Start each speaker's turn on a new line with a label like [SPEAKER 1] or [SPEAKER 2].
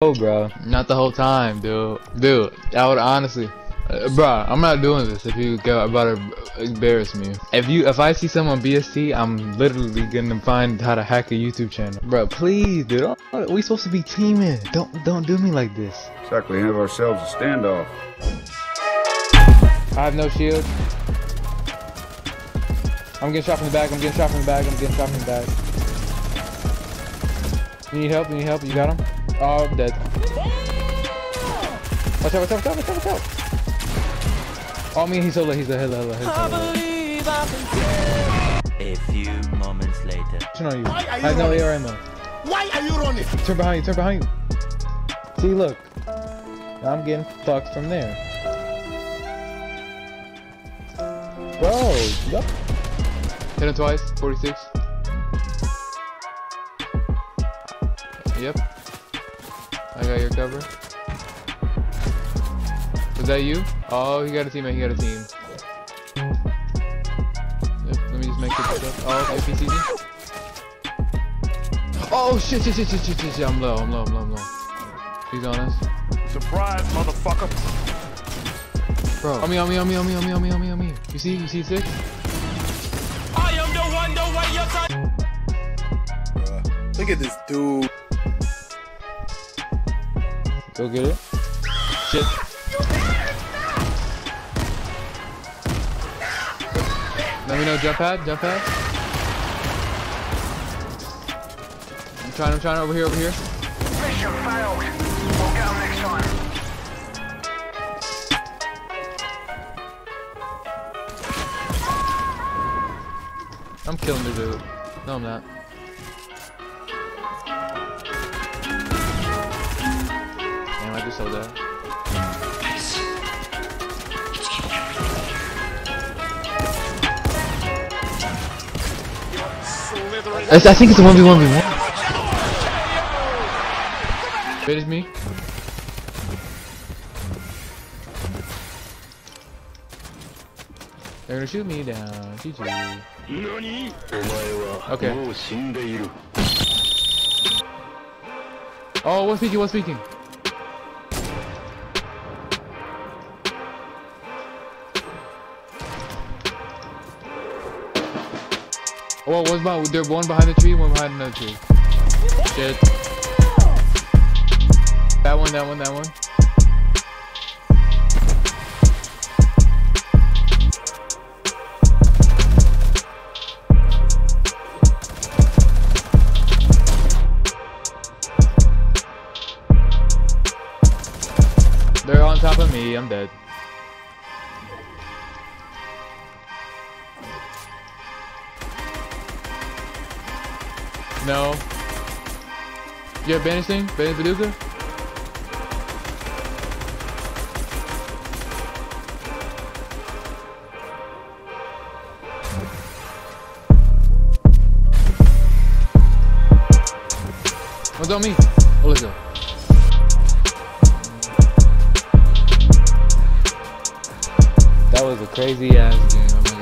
[SPEAKER 1] Oh, bro. Not the whole time, dude. Dude, I would honestly. Uh, bro, I'm not doing this if you go about to embarrass me. If you, if I see someone BST, I'm literally gonna find how to hack a YouTube channel. Bro, please, dude. Don't, we supposed to be teaming. Don't, don't do me like this.
[SPEAKER 2] Looks like we have ourselves a standoff.
[SPEAKER 1] I have no shield. I'm getting shot from the back. I'm getting shot from the back. I'm getting shot from the back. You need help? You need help? You got him? Oh, I'm dead. Watch out, watch out, watch out, watch out, watch out. Oh, I mean, he's solo. He's a hella, hella, hella.
[SPEAKER 3] A few moments later.
[SPEAKER 1] Turn on you.
[SPEAKER 4] Why are you
[SPEAKER 1] I have no
[SPEAKER 4] running?
[SPEAKER 1] AR ammo.
[SPEAKER 4] Why are you running?
[SPEAKER 1] Turn behind you, turn behind you. See, look. Now I'm getting fucked from there. Bro, yup. Hit him twice, 46. Yep. I got your cover. Was that you? Oh, he got a teammate, he got a team. Yep, let me just make it. Oh, if he sees me. Oh shit, shit, shit, shit, shit, shit, shit. I'm low, I'm low, I'm low, I'm low. He's on us.
[SPEAKER 4] Surprise, motherfucker.
[SPEAKER 1] Bro. On me, on me, on me, on me, on me, on me, on me, on me. You see? You see six?
[SPEAKER 4] I am the one, the way you're
[SPEAKER 5] Look at this dude.
[SPEAKER 1] Go get it. Shit. Let me know, jump pad, jump pad. I'm trying, I'm trying over here, over here.
[SPEAKER 6] Mission failed. We'll get next time.
[SPEAKER 1] I'm killing the dude. No, I'm not. still. I, I think it's a 1v1v1. Wait, me. They're gonna shoot me down. GG. Okay. Oh, what's speaking? What's speaking? Oh, what's behind? There one behind the tree, one behind another tree. Shit. That one, that one, that one. They're on top of me. I'm dead. No. You have banishing? Banish Bazooka? One's on me. Oh, let's go. That was a crazy ass game.